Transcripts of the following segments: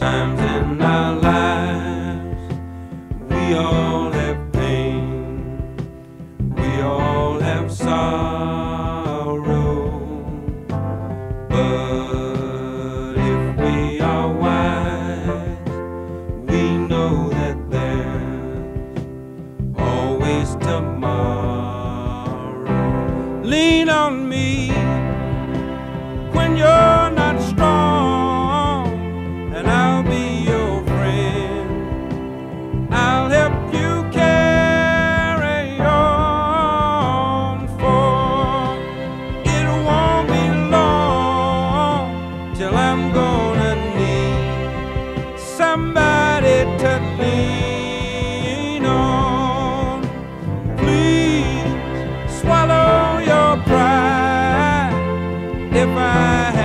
times in our lives we all have pain, we all have sorrow. But if we are wise, we know that there's always tomorrow. Lean on me when you're. gonna need somebody to lean on. Please swallow your pride if I.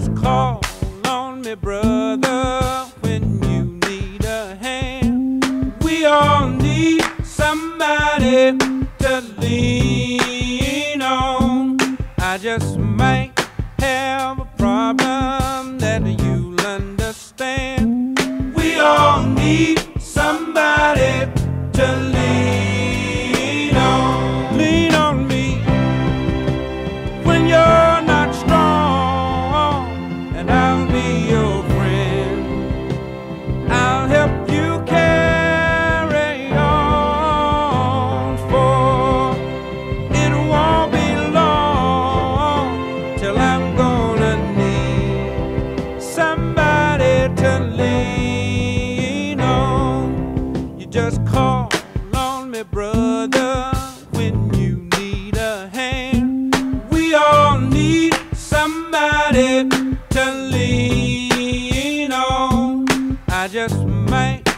Just call on me, brother, when you need a hand. We all need somebody to lean on. I just might be your I just might.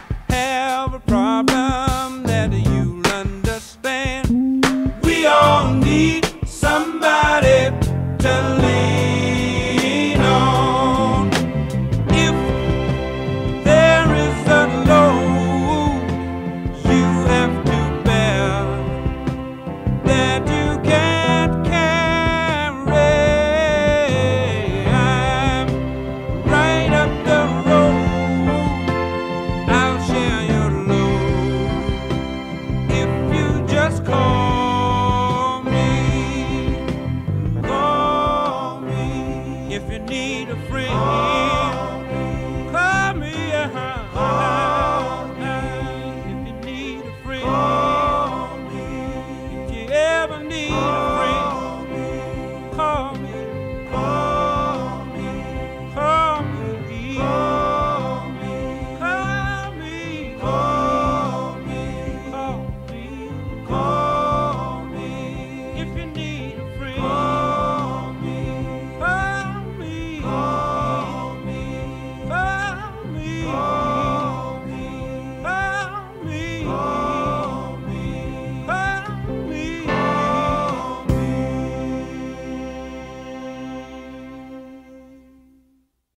if you need a friend.